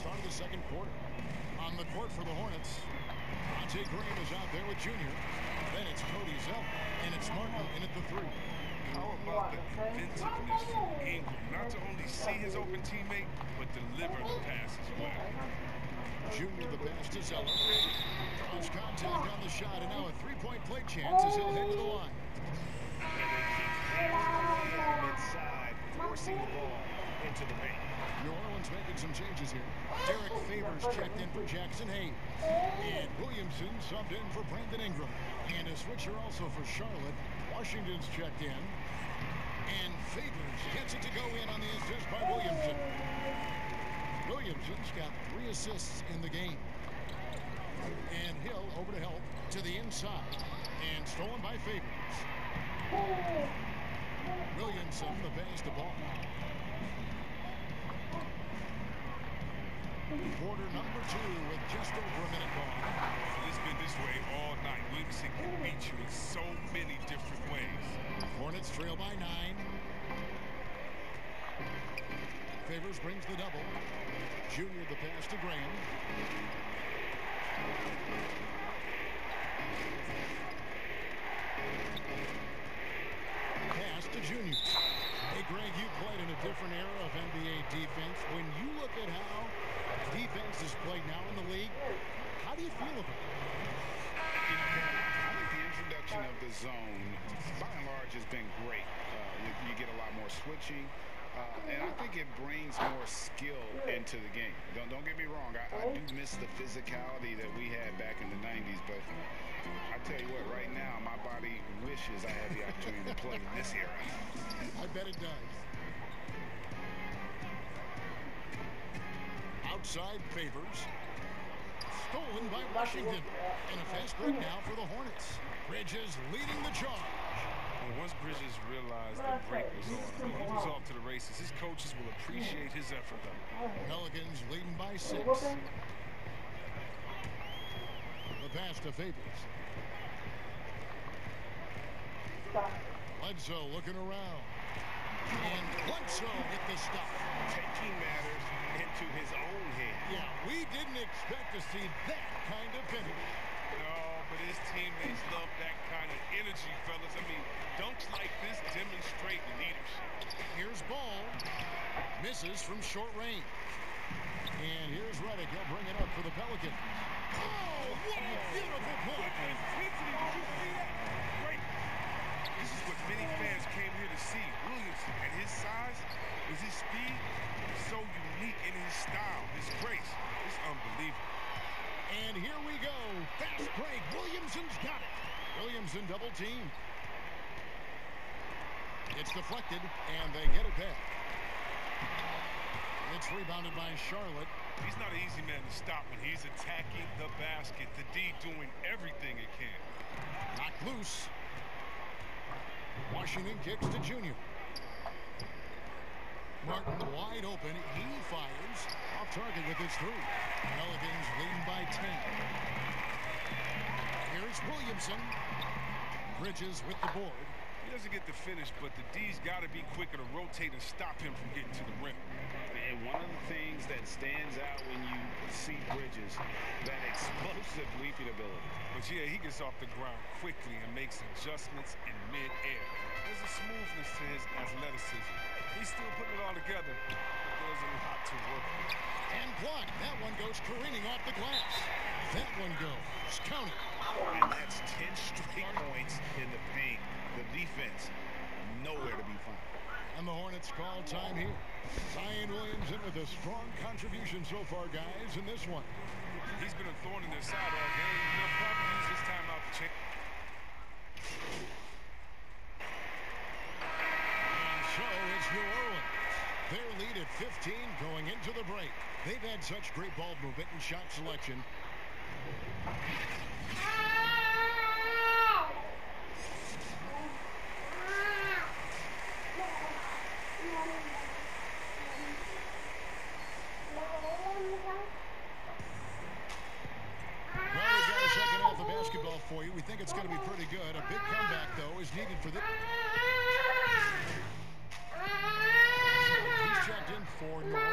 start of the second quarter. On the court for the Hornets, Monte Green is out there with Junior. Then it's Cody Zeller, and it's Martin in at the three. How about the inventiveness from Ingram? Not to only see his open teammate, but deliver the pass as well. Junior the pass to Zeller. Cross contact on the shot, and now a three-point play chance as he'll head to the line. And they keep hammering him inside, forcing the ball into the paint. New Orleans making some changes here. Derrick Favors checked in for Jaxson Hayes. And Williamson subbed in for Brandon Ingram. And a switcher also for Charlotte. Washington's checked in. And Favors gets it to go in on the assist by Williamson. Williamson's got three assists in the game. And Hill over to help to the inside. And stolen by Favors. Williamson the pass to Ball. Quarter number two with just over a minute gone. It's been this way all night. Williamson can beat you in so many different ways. Hornets trail by nine. Favors brings the double. Junior the pass to Graham. It brings more skill into the game. Don't, don't get me wrong. I, I do miss the physicality that we had back in the 90s. But I tell you what, right now, my body wishes I had the opportunity to play in this era. I bet it does. Outside Favors. Stolen by Washington. And a fast break now for the Hornets. Bridges leading the charge. And once Bridges realized the break was on, he was off to the races. His coaches will appreciate his effort, though. Pelicans leading by six. The pass to Favors. Bledsoe looking around. And Bledsoe with the stop. Taking matters into his own hands. Yeah, we didn't expect to see that kind of finish. No, but his teammates love that kind of energy, fellas. I mean, dunks like this demonstrate leadership. Here's Ball. Misses from short range. And here's Redick. He'll bring it up for the Pelicans. Oh, what a beautiful play. Intensity, did you see that? Great. This is what many fans came here to see. Williamson, at his size, is his speed so unique in his style, his grace. It's unbelievable. And here we go. Fast break. Williamson's got it. Williamson double team. It's deflected, and they get it back. It's rebounded by Charlotte. He's not an easy man to stop when he's attacking the basket. The D doing everything it can. Knocked loose. Washington kicks to Junior. Martin wide open. He fires. Off target with his three. Pelicans leading by 10. Here's Williamson. Bridges with the board. He doesn't get the finish, but the D's got to be quicker to rotate and stop him from getting to the rim. And one of the things that stands out when you see Bridges, that explosive leaping ability. But yeah, he gets off the ground quickly and makes adjustments in mid-air. There's a smoothness to his athleticism. He's still putting it all together, but there's a lot to work with. And blocked. That one goes careening off the glass. That one goes. Count it. And that's 10 straight points in the paint. The defense, nowhere to be found. And the Hornets call time here. Zion Williamson with a strong contribution so far, guys, in this one. He's been a thorn in their side all game. They'll probably use his timeout to check. And so it's New Orleans. Their lead at 15 going into the break. They've had such great ball movement and shot selection. For you. We think it's going to be pretty good. A big comeback, though, is needed for this. He's checked in for.